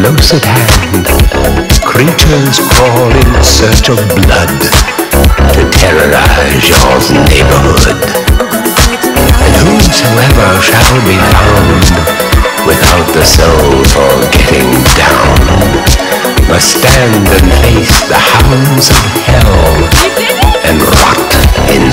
Close at hand, creatures crawl in search of blood to terrorize your neighborhood. And whomsoever shall be found without the soul for getting down must stand and face the hounds of hell and rot in